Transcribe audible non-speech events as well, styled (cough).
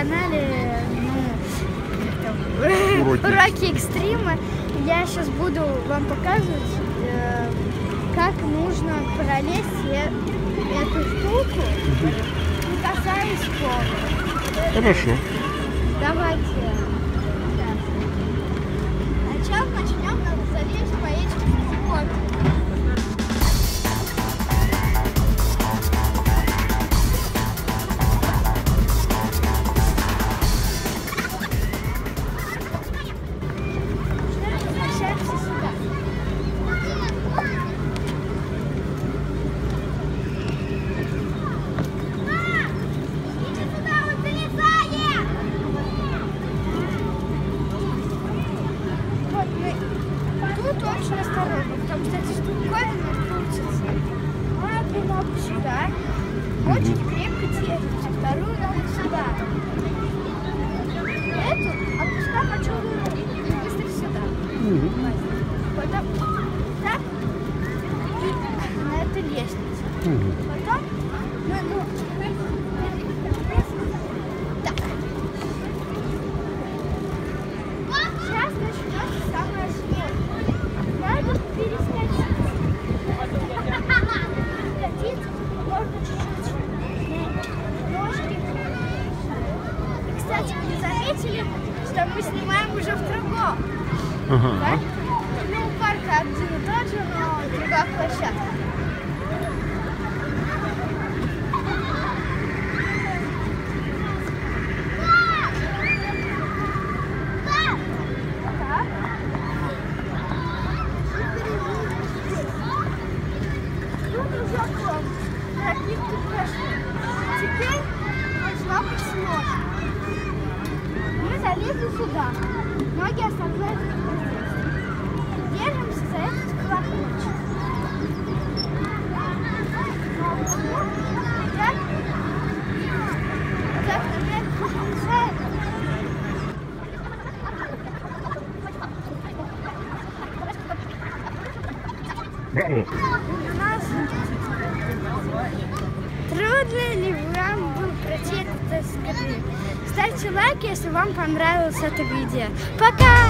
канале ну, уроки. (laughs) уроки экстрима. Я сейчас буду вам показывать, э, как нужно пролезть э, эту штуку, угу. не касаясь пола. Хорошо. Давайте. Осторожно, потому что эта штуковина крутится. Она прямо сюда. Очень крепко держится. Вторую надо сюда. Эту опускаем по черную руку. И быстро сюда. Потом так. И на эту лестницу. Что мы снимаем уже в другом. Да? Ага. Ну, парк один и тот же, но другая площадка. Тропинки прошли. Залезли сюда. Ноги оставляют. Держимся за этот колокольчик. Так. Так. У нас трудно ли вам был тест игры? Ставьте лайк, если вам понравилось это видео. Пока!